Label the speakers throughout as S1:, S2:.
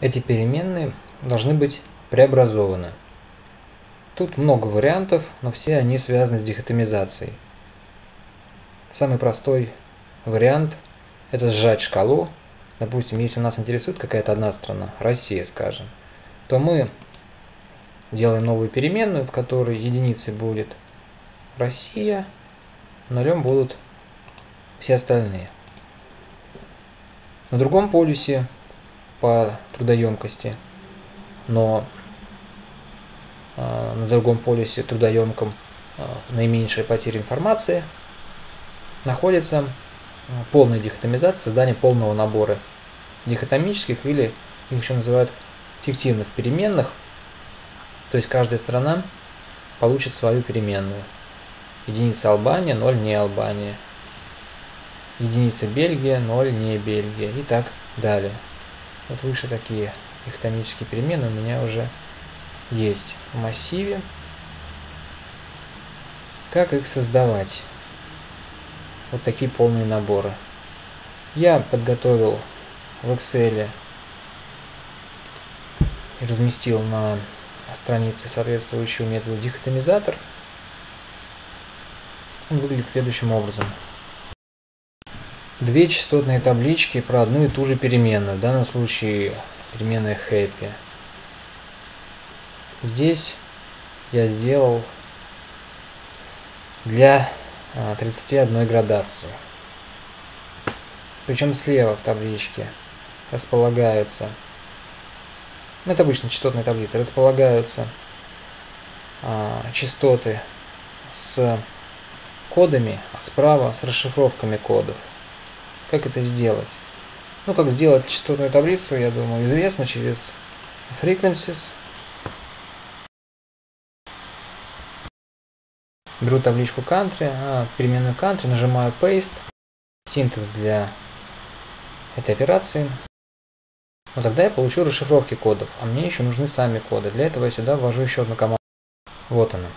S1: Эти переменные должны быть преобразованы. Тут много вариантов, но все они связаны с дихотомизацией. Самый простой вариант – это сжать шкалу. Допустим, если нас интересует какая-то одна страна, Россия, скажем, то мы делаем новую переменную, в которой единицей будет Россия, нулем будут все остальные. На другом полюсе по трудоемкости, но э, на другом полюсе трудоемком э, наименьшая потеря информации находится полная дихотомизация, создание полного набора дихотомических или их еще называют фиктивных переменных. То есть каждая страна получит свою переменную. Единица Албания, 0 не Албания. Единица Бельгия, 0 не Бельгия и так далее. Вот выше такие дихотомические перемены у меня уже есть в массиве. Как их создавать? Вот такие полные наборы. Я подготовил в Excel и разместил на странице соответствующего метода дихотомизатор. Он выглядит следующим образом. Две частотные таблички про одну и ту же переменную, в данном случае переменная happy. Здесь я сделал для 31 а, градации. Причем слева в табличке располагаются, ну это обычно частотная таблица, располагаются а, частоты с кодами, а справа с расшифровками кодов. Как это сделать? Ну, как сделать частотную таблицу, я думаю, известно через frequencies. Беру табличку country, а, переменную country, нажимаю paste, синтекс для этой операции. Но тогда я получу расшифровки кодов, а мне еще нужны сами коды. Для этого я сюда ввожу еще одну команду. Вот она.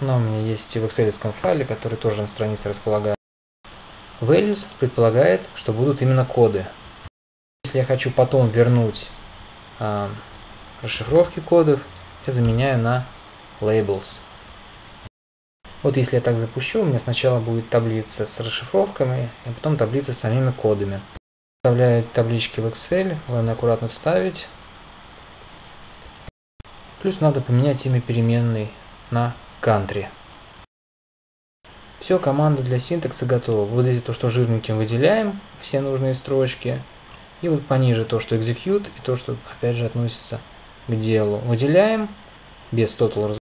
S1: Она у меня есть в excel файле, который тоже на странице располагаю. Values предполагает, что будут именно коды. Если я хочу потом вернуть э, расшифровки кодов, я заменяю на labels. Вот если я так запущу, у меня сначала будет таблица с расшифровками, и потом таблица с самими кодами. Вставляю таблички в Excel, главное аккуратно вставить. Плюс надо поменять имя переменной на country. Все, команда для синтакса готова. Вот здесь то, что жирненьким выделяем, все нужные строчки. И вот пониже то, что execute, и то, что опять же относится к делу. Выделяем без total